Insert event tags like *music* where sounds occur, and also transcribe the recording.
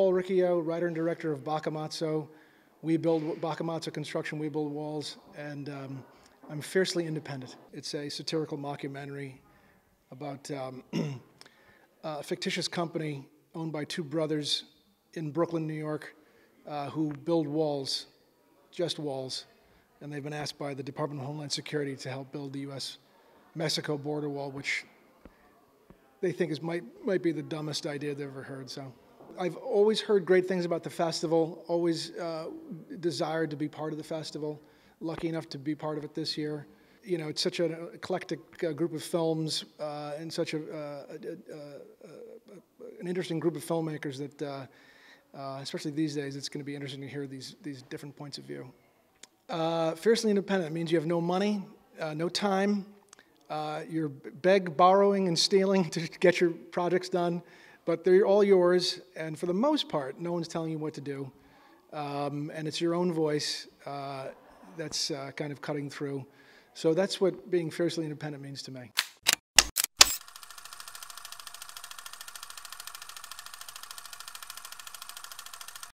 Paul Riccio, writer and director of Boccamazzo. We build Boccamazzo Construction, we build walls, and um, I'm fiercely independent. It's a satirical mockumentary about um, *clears throat* a fictitious company owned by two brothers in Brooklyn, New York, uh, who build walls, just walls, and they've been asked by the Department of Homeland Security to help build the U.S. Mexico border wall, which they think is might might be the dumbest idea they've ever heard. So, I've always heard great things about the festival. Always uh, desired to be part of the festival. Lucky enough to be part of it this year. You know, it's such an eclectic uh, group of films uh, and such a, uh, an interesting group of filmmakers that, uh, uh, especially these days, it's going to be interesting to hear these these different points of view. fiercely independent means you have no money, no time, you're beg, borrowing, and stealing *laughs* to get your projects done, but they're all yours, and for the most part, no one's telling you what to do. Um, and it's your own voice uh, that's uh, kind of cutting through. So that's what being fiercely independent means to me.